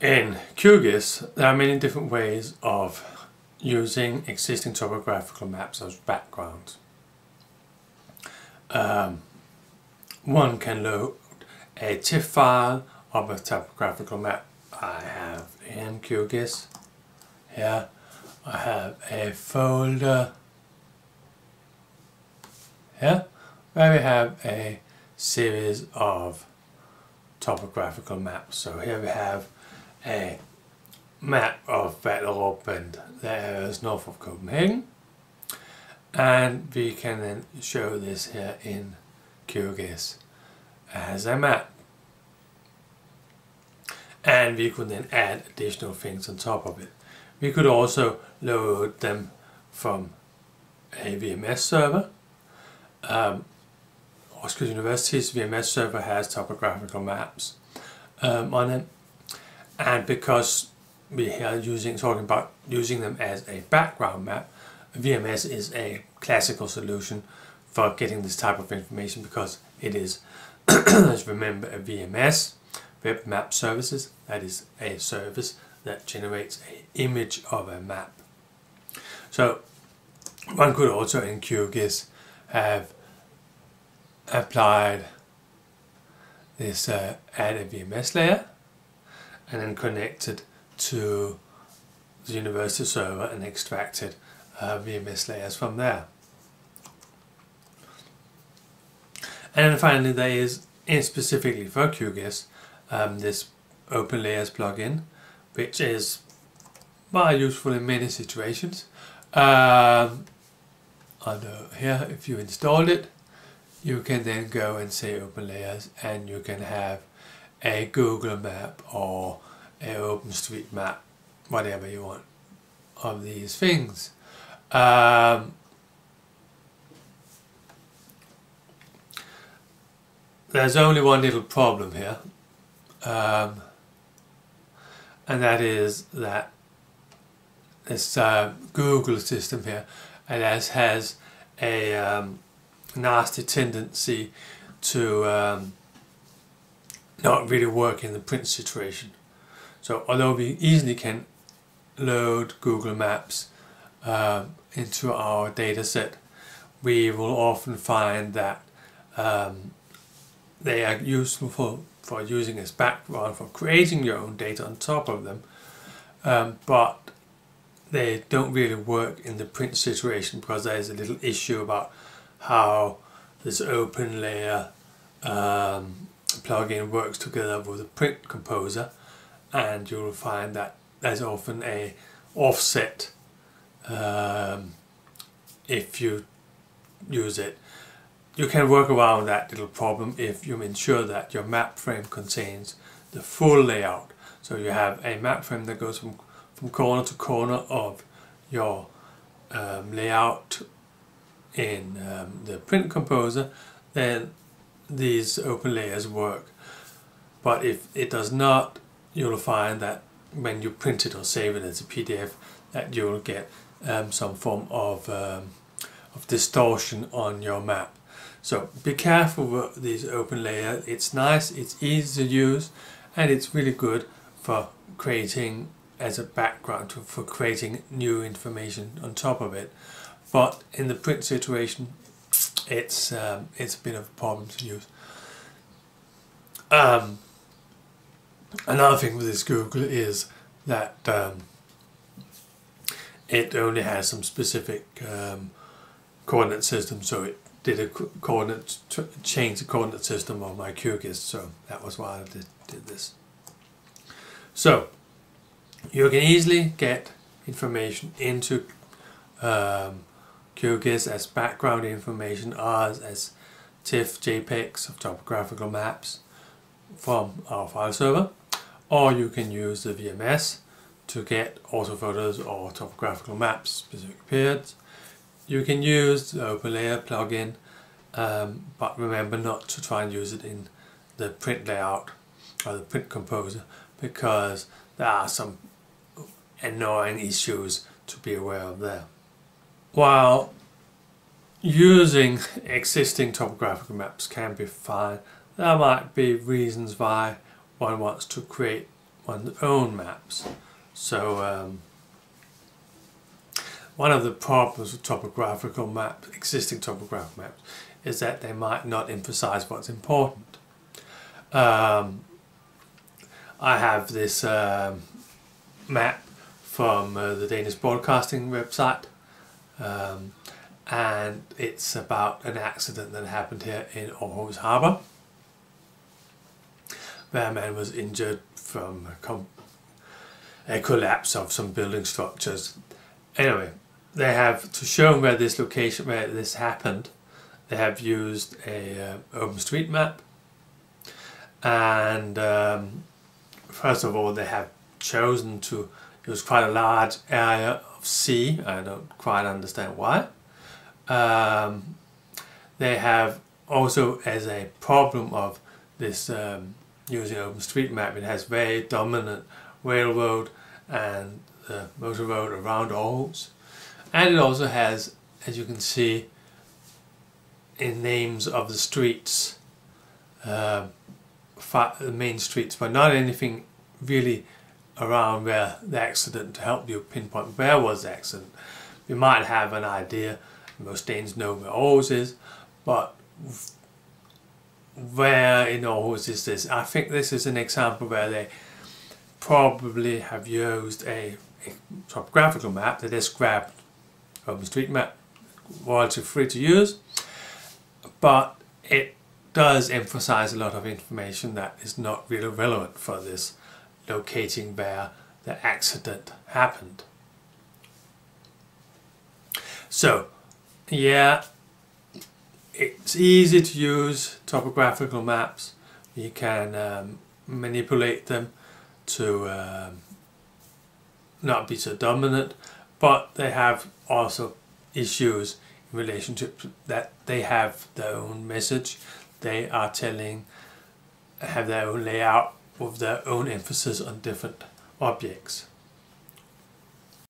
In QGIS, there are many different ways of using existing topographical maps as backgrounds. Um, one can load a TIFF file of a topographical map I have in QGIS. Here I have a folder here where we have a series of topographical maps. So here we have a map of Ballerup and the areas north of Copenhagen and we can then show this here in QGIS as a map and we could then add additional things on top of it. We could also load them from a VMS server. Um, University's VMS server has topographical maps um, on it and because we are using talking about using them as a background map VMS is a classical solution for getting this type of information because it is let's remember a VMS web map services. That is a service that generates an image of a map. So one could also in QGIS have applied this uh, add a VMS layer and then connected to the university server and extracted uh, VMS layers from there. And then finally there is, specifically for QGIS, um, this Open Layers plugin, which is very useful in many situations. Um, here, if you installed it, you can then go and say Open Layers and you can have a Google map or a OpenStreetMap, whatever you want of these things. Um, there's only one little problem here um, and that is that this uh, Google system here and as has a um, nasty tendency to um, not really work in the print situation. So although we easily can load Google Maps uh, into our data set, we will often find that um, they are useful for, for using as background for creating your own data on top of them, um, but they don't really work in the print situation because there is a little issue about how this open layer um, plugin works together with the print composer and you'll find that there's often a offset um, if you use it. You can work around that little problem if you ensure that your map frame contains the full layout. So you have a map frame that goes from, from corner to corner of your um, layout in um, the print composer then these open layers work. But if it does not you'll find that when you print it or save it as a PDF that you'll get um, some form of, um, of distortion on your map. So be careful with these open layers it's nice it's easy to use and it's really good for creating as a background for creating new information on top of it. But in the print situation it's um, it's a bit of a problem to use. Um, another thing with this Google is that um, it only has some specific um, coordinate system, so it did a coordinate change the coordinate system of my QGIS, so that was why I did, did this. So you can easily get information into um, QGIS as background information, ours as TIFF JPEGs of topographical maps from our file server, or you can use the VMS to get orthophotos or topographical maps, specific periods. You can use the OpenLayer plugin, um, but remember not to try and use it in the print layout or the print composer because there are some annoying issues to be aware of there. While using existing topographical maps can be fine, there might be reasons why one wants to create one's own maps. So um, one of the problems with topographical maps, existing topographical maps, is that they might not emphasize what's important. Um, I have this um, map from uh, the Danish Broadcasting website um, and it's about an accident that happened here in Aarhus Harbour where a man was injured from a, a collapse of some building structures. Anyway, they have to show where this location, where this happened, they have used a uh, map, and um, first of all they have chosen to use quite a large area of sea, I don't quite understand why. Um, they have also as a problem of this um, using OpenStreetMap, it has very dominant railroad and the motor road around Aarhus. And it also has, as you can see, in names of the streets, uh, the main streets, but not anything really around where the accident to help you pinpoint where was the accident. You might have an idea, most Danes know where Aarhus is, but where in Aarhus is this? I think this is an example where they probably have used a, a topographical map that is grabbed OpenStreetMap, royalty free to use, but it does emphasize a lot of information that is not really relevant for this locating where the accident happened. So, yeah, it's easy to use topographical maps. You can um, manipulate them to um, not be so dominant, but they have also issues in relationship that they have their own message. They are telling, have their own layout with their own emphasis on different objects.